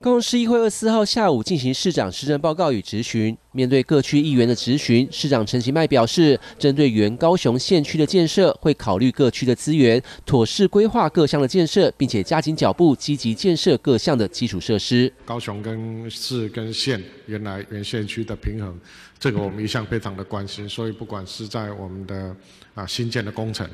高雄市议会二四号下午进行市长施政报告与质询。面对各区议员的质询，市长陈其迈表示，针对原高雄县区的建设，会考虑各区的资源，妥善规划各项的建设，并且加紧脚步，积极建设各项的基础设施。高雄跟市跟县原来原县区的平衡，这个我们一向非常的关心。所以不管是在我们的啊新建的工程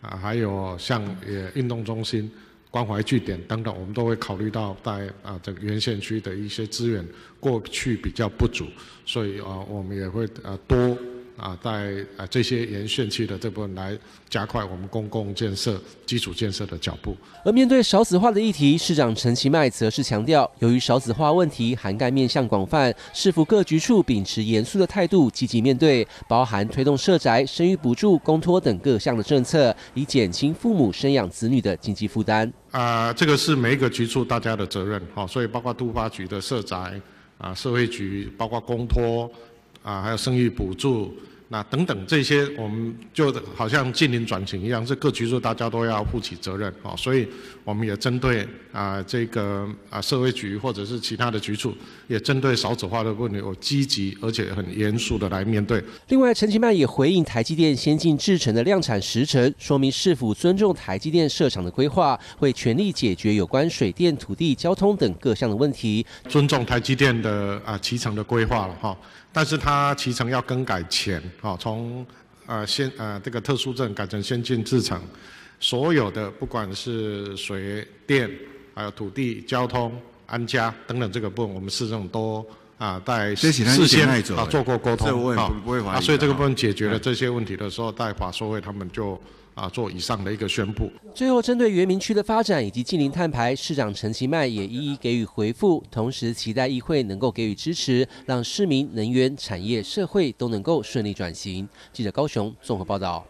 啊，还有像也运动中心。关怀据点等等，我们都会考虑到在啊这个原县区的一些资源过去比较不足，所以啊我们也会啊多。啊，在啊这些沿线区的这部分来加快我们公共建设、基础建设的脚步。而面对少子化的议题，市长陈其迈则是强调，由于少子化问题涵盖面向广泛，市府各局处秉持严肃的态度，积极面对，包含推动社宅、生育补助、公托等各项的政策，以减轻父母生养子女的经济负担。啊，这个是每一个局处大家的责任，哈，所以包括都发局的社宅，啊，社会局，包括公托。啊，还有生育补助，那等等这些，我们就好像近邻转型一样，这各局处大家都要负起责任啊。所以我们也针对啊这个啊社会局或者是其他的局处，也针对少子化的问题，我积极而且很严肃的来面对。另外，陈其曼也回应台积电先进制程的量产时程，说明是否尊重台积电设厂的规划，会全力解决有关水电、土地、交通等各项的问题。尊重台积电的啊脐程的规划了哈。但是它其实要更改前，啊，从呃先呃这个特殊证改成先进制程，所有的不管是水电，还有土地、交通、安家等等这个部分，我们市政都啊在事先啊做过沟通啊，所以这个部分解决了这些问题的时候，在法说会他们就。啊，做以上的一个宣布。最后，针对原民区的发展以及近邻碳排，市长陈其迈也一一给予回复，同时期待议会能够给予支持，让市民、能源、产业、社会都能够顺利转型。记者高雄综合报道。